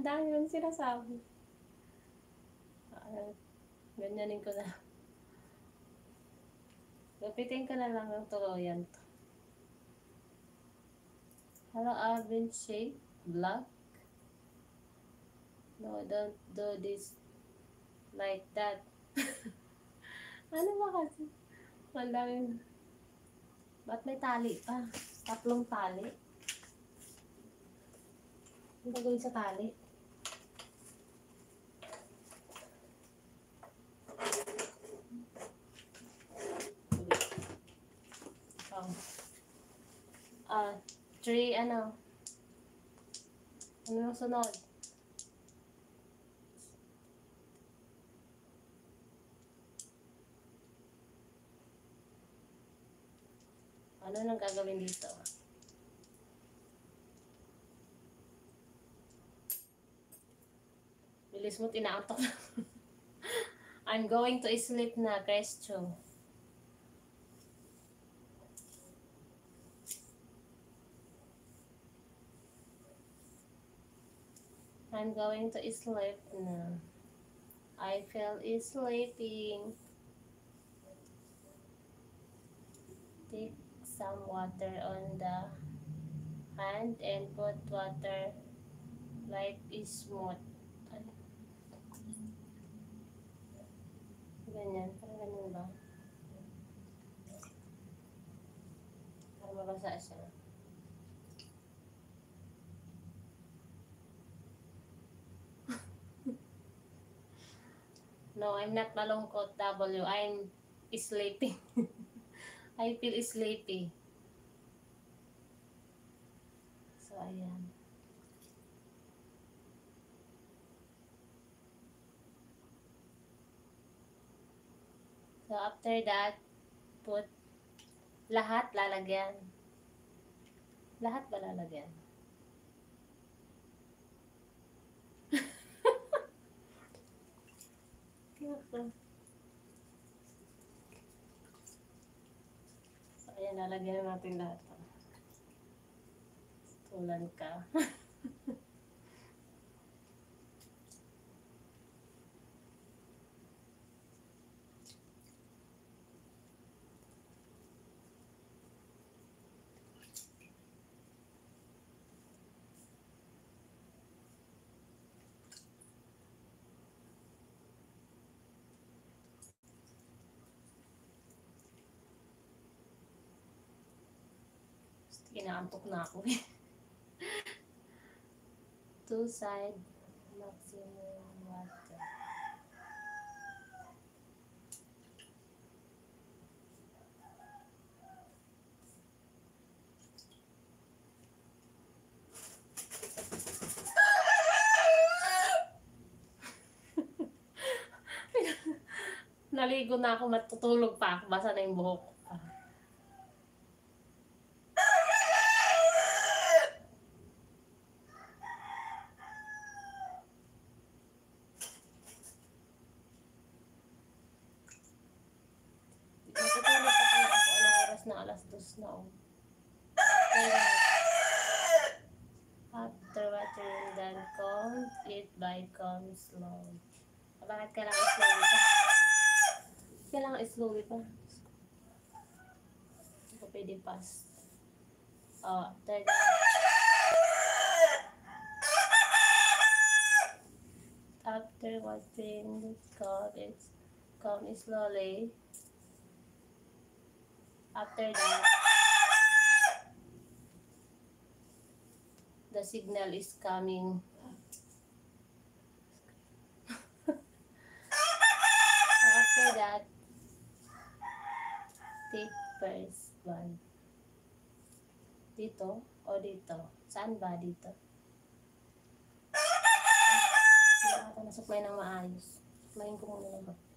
Ang dami yung sinasabi. Ah, ganyanin ko na. Gapitin ko na lang ng tuluyan to. Hello, Alvin Shake Vlog. No, don't do this like that. ano ba kasi? Ang daming... Ba't may tali pa? Tatlong tali. Ano gagawin sa tali? Oh. Ah, three, ano? Ano yung sunod? Ano nang gagawin dito? Bilis mo, tinaantok na. I'm going to sleep na, question. I'm going to sleep na. I feel sleeping. Take some water on the hand and put water like smooth. Ano? Ganyan. Parang ganyan ba? Para mabasa siya. No, I'm not malungkot, W. I'm sleeping. I feel sleepy. So, ayan. So, after that, put lahat lalagyan. Lahat ba lalagyan? So, ayan, lalagyan na natin lahat. Tulan ka. Inaantok na ako. Two side maximum water. Naligo na ako, matutulog pa ako, basa na yung buhok ko. Matutulog pa kaya ako, anong oras oh. Kaya, After watering then come, eat by come slow. Ah, Bakit kailangan slowly pa? Kailangan slowly pa. Hindi ko pwede fast. Oh, after that. After watching come, it's come slowly. After that, the signal is coming. After that, take first one. Dito o dito? Saan ba dito? Hindi ako nasuklay ng maayos. Suklayin ko muna lang.